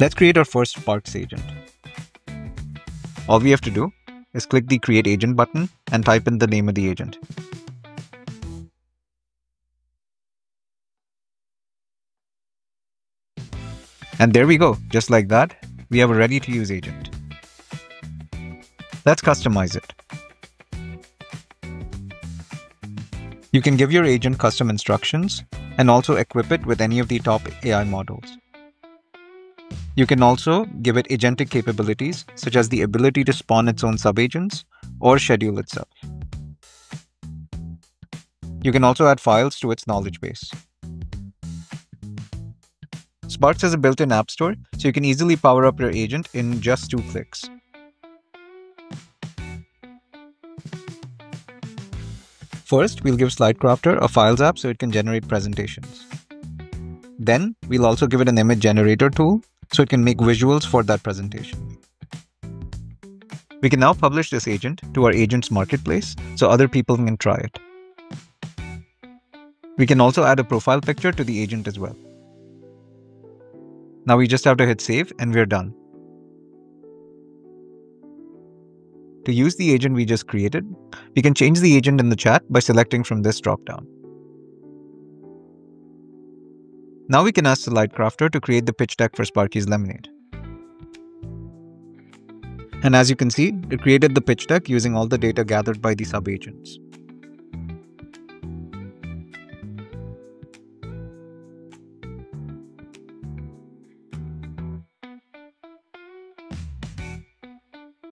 Let's create our first Sparks agent. All we have to do is click the Create Agent button and type in the name of the agent. And there we go, just like that, we have a ready to use agent. Let's customize it. You can give your agent custom instructions and also equip it with any of the top AI models. You can also give it agentic capabilities, such as the ability to spawn its own subagents or schedule itself. You can also add files to its knowledge base. Sparks has a built-in app store, so you can easily power up your agent in just two clicks. First, we'll give SlideCrafter a Files app so it can generate presentations. Then, we'll also give it an image generator tool so it can make visuals for that presentation. We can now publish this agent to our agents marketplace so other people can try it. We can also add a profile picture to the agent as well. Now we just have to hit save and we're done. To use the agent we just created, we can change the agent in the chat by selecting from this dropdown. Now we can ask the SlideCrafter to create the pitch deck for Sparky's Lemonade. And as you can see, it created the pitch deck using all the data gathered by the sub-agents.